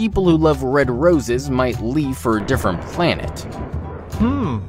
people who love red roses might leave for a different planet. Hmm,